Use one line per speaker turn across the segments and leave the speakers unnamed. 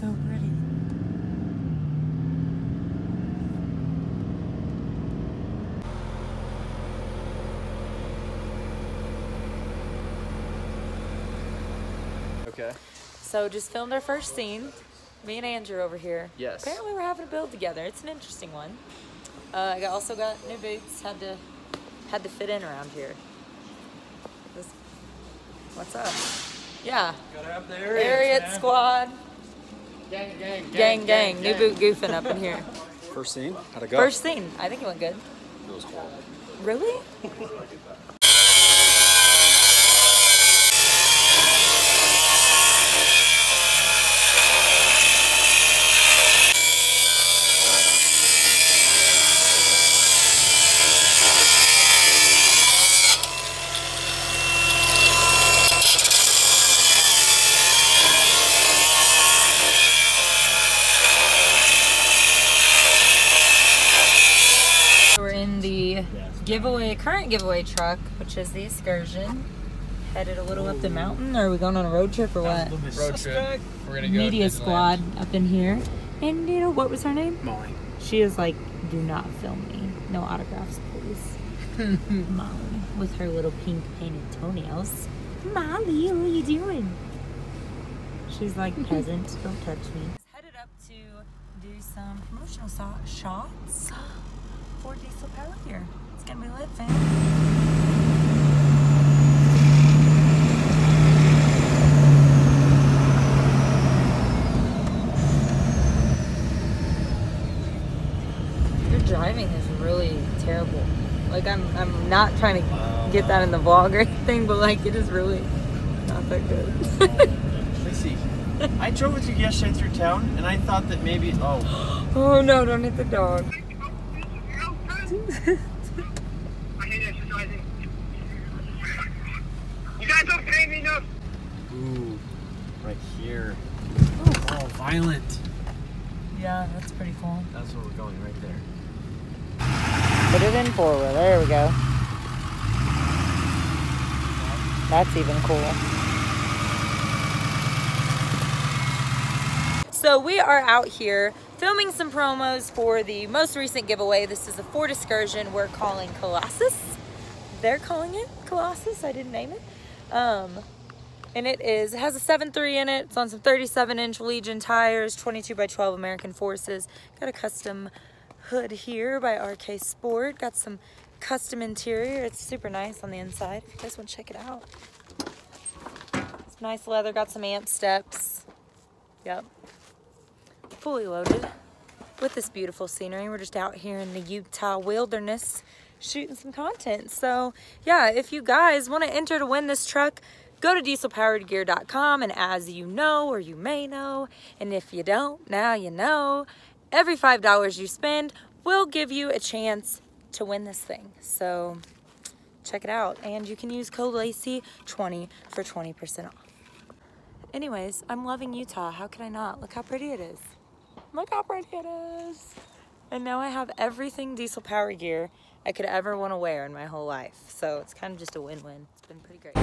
so pretty.
Okay.
So just filmed our first scene. Me and Andrew over here.
Yes.
Apparently we're having a build together. It's an interesting one. Uh, I also got new boots. Had to had to fit in around here. This- what's up? Yeah.
Gotta have the
Ariat squad.
Gang, gang,
Gang, gang. New boot goofing up in here.
First scene? How'd it go?
First scene. I think it went good.
It was cool.
Really? We're in the giveaway, current giveaway truck, which is the excursion. Headed a little up the mountain. Are we going on a road trip or what?
Road trip. We're gonna go.
Media squad up in here. And you know what was her name?
Molly.
She is like, do not film me. No autographs, please. Molly, with her little pink painted toenails. Molly, what are you doing? She's like, peasant, don't touch me. Headed up to do some promotional so- shots for Diesel Power Gear. It's gonna be lit, fam. Your driving is really terrible. Like I'm I'm not trying to get that in the vlog or anything, but like it is really not that good.
Let's see. I drove with you yesterday through town, and I thought that maybe. Oh,
oh no, don't hit the dog.
I. You guys don't pay me enough.
ooh, right here. Oh, violent.
Yeah, that's pretty cool.
That's where we're going, right there.
Put it in forward. There we go. That's even cool. So we are out here filming some promos for the most recent giveaway. This is a Ford Excursion we're calling Colossus. They're calling it Colossus. I didn't name it. Um, and it is it has a 7.3 in it. It's on some 37 inch Legion tires, 22 by 12 American Forces. Got a custom hood here by RK Sport. Got some custom interior. It's super nice on the inside. If you guys want to check it out. It's nice leather. Got some amp steps. Yep. Fully loaded with this beautiful scenery. We're just out here in the Utah wilderness shooting some content. So, yeah, if you guys want to enter to win this truck, go to dieselpowergear.com. And as you know, or you may know, and if you don't, now you know, every $5 you spend will give you a chance to win this thing. So, check it out. And you can use code LACEY20 for 20% off. Anyways, I'm loving Utah. How can I not? Look how pretty it is. Look how pretty it is. And now I have everything diesel power gear I could ever want to wear in my whole life. So it's kind of just a win-win. It's been pretty great.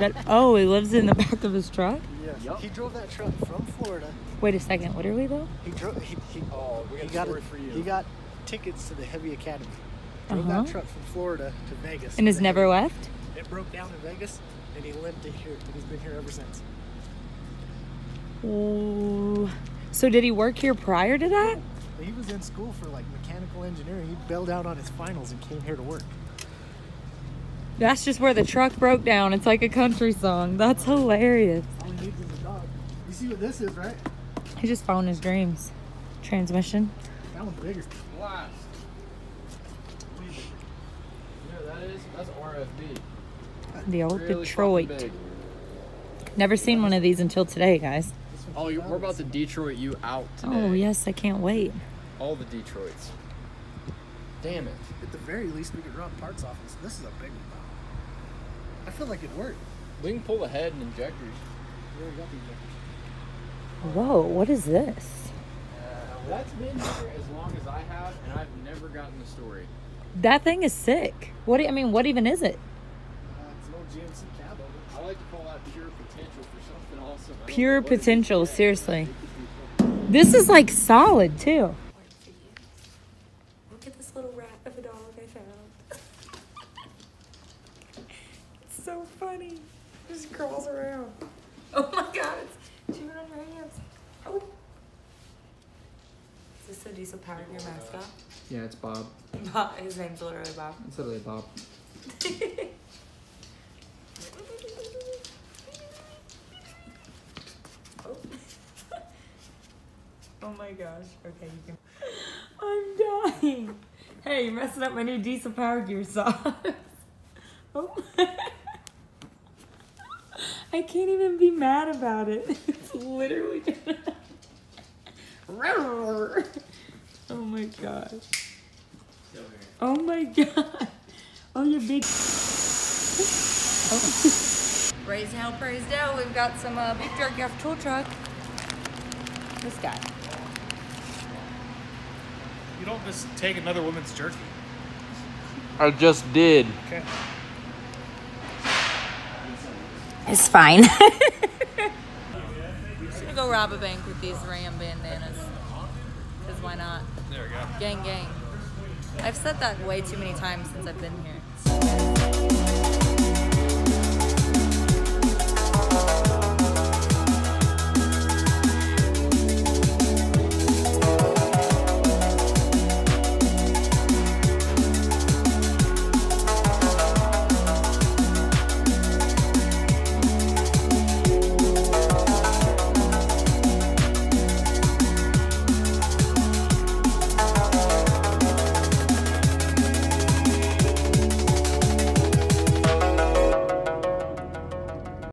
Where's his bed? Oh, he lives in the back of his truck?
He drove that truck from Florida.
Wait a second. What are we though?
He drove. He, he,
Oh, we got
he
a
got
story
a-
for you.
He got tickets to the Heavy Academy. Drove
Uh-huh.
that truck from Florida to Vegas.
And has never
Heavy-
left?
It broke down in Vegas, and he limped it here, and he's been here ever since.
Ooh. So did he work here prior to that?
He was in school for like mechanical engineering. He bailed out on his finals and came here to work.
That's just where the truck broke down. It's like a country song. That's hilarious.
He needs is a dog. You see what this is, right?
He's just following his dreams. Transmission.
That one's bigger.
Blast. Yeah, that is. That's RFB.
The old
Really
Detroit. Never seen one of these until today, guys.
Oh, we're about to Detroit you out oh, today.
Oh, yes, I can't wait.
All the Detroits. Damn it.
At the very least, we could run parts off this. This is a big one. I feel like it worked.
We can pull the head and injectors.
We already got the injectors.
Whoa, what is this?
That's been here as long as I have, and I've never gotten the story.
That thing is sick. What do you, I mean, what even is it?
Uh, it's an old GMC cab over.
I like to call that pure potential for something awesome.
Pure
know what it is
potential, seriously. This is like solid too. Look at this little rat of a dog I found. it's so funny. Just crawls around. Oh my god, it's chewing on your hands. Oh. Is this a diesel power gear mascot?
Yeah, it's Bob.
Bob, his name's literally Bob.
It's literally Bob.
Oh. oh my gosh. Okay, you can. Hey, you're messing up my new diesel power gear sauce. oh. I can't even be mad about it. It's literally oh my gosh. Oh my god. Oh, you're big. Praise hell, praise hell. We've got some uh, beef jerky off tool truck. This guy.
You don't just take another woman's jerky.
I just did.
Okay.
It's fine. Just gonna go rob a bank with these Ram bandanas. Cause why not?
There we go.
Gang, gang. I've said that way too many times since I've been here.